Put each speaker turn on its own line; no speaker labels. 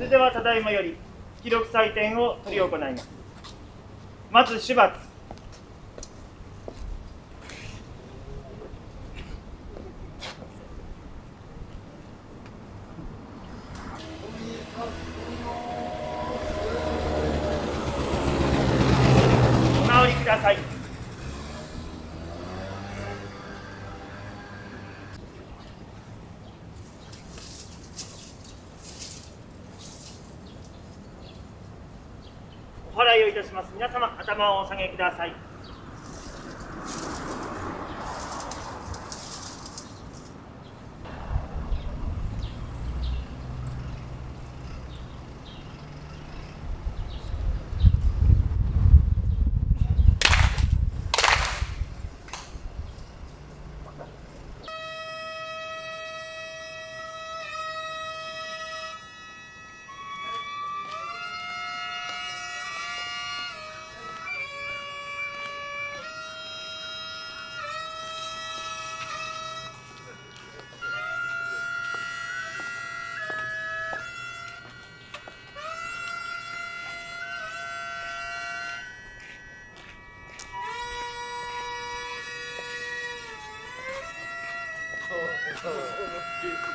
それではただいまより記録採点を執り行います。まず主罰お直りください払いをいたします。皆様頭をお下げください。かっけえ。